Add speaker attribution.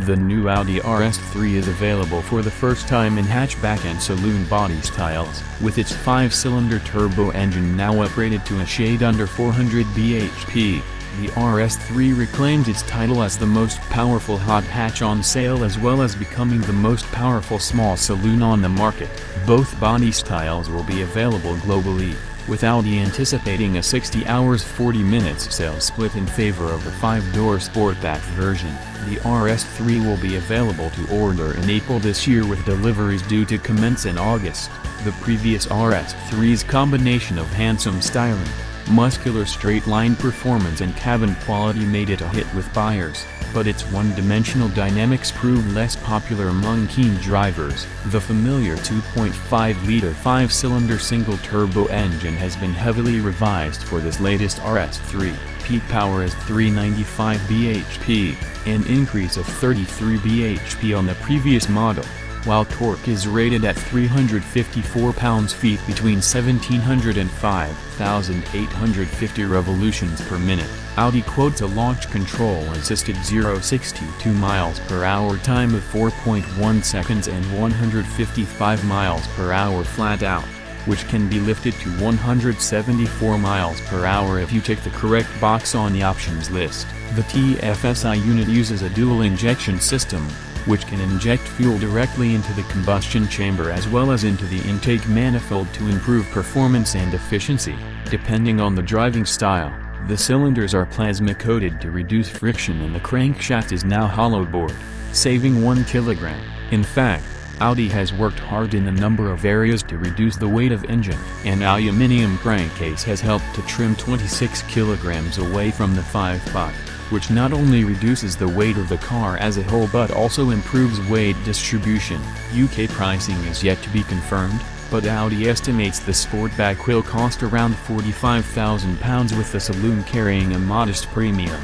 Speaker 1: The new Audi RS3 is available for the first time in hatchback and saloon body styles, with its 5-cylinder turbo engine now upgraded to a shade under 400 bhp. The RS3 reclaimed its title as the most powerful hot hatch on sale as well as becoming the most powerful small saloon on the market. Both body styles will be available globally with Audi anticipating a 60 hours 40 minutes sales split in favor of the 5-door Sportback version. The RS3 will be available to order in April this year with deliveries due to commence in August. The previous RS3's combination of handsome styling, muscular straight-line performance and cabin quality made it a hit with buyers but its one-dimensional dynamics proved less popular among keen drivers. The familiar 2.5-liter five-cylinder single-turbo engine has been heavily revised for this latest RS3. Peak power is 395 bhp, an increase of 33 bhp on the previous model while torque is rated at 354 pounds-feet between 1700 and 5850 revolutions per minute. Audi quotes a launch control-assisted 0-62 miles per hour time of 4.1 seconds and 155 miles per hour flat out, which can be lifted to 174 miles per hour if you tick the correct box on the options list. The TFSI unit uses a dual injection system, which can inject fuel directly into the combustion chamber as well as into the intake manifold to improve performance and efficiency, depending on the driving style. The cylinders are plasma-coated to reduce friction and the crankshaft is now hollow bored, saving 1 kilogram. In fact, Audi has worked hard in a number of areas to reduce the weight of engine. An aluminium crankcase has helped to trim 26 kilograms away from the 5-pot which not only reduces the weight of the car as a whole but also improves weight distribution. UK pricing is yet to be confirmed, but Audi estimates the Sportback will cost around £45,000 with the saloon carrying a modest premium.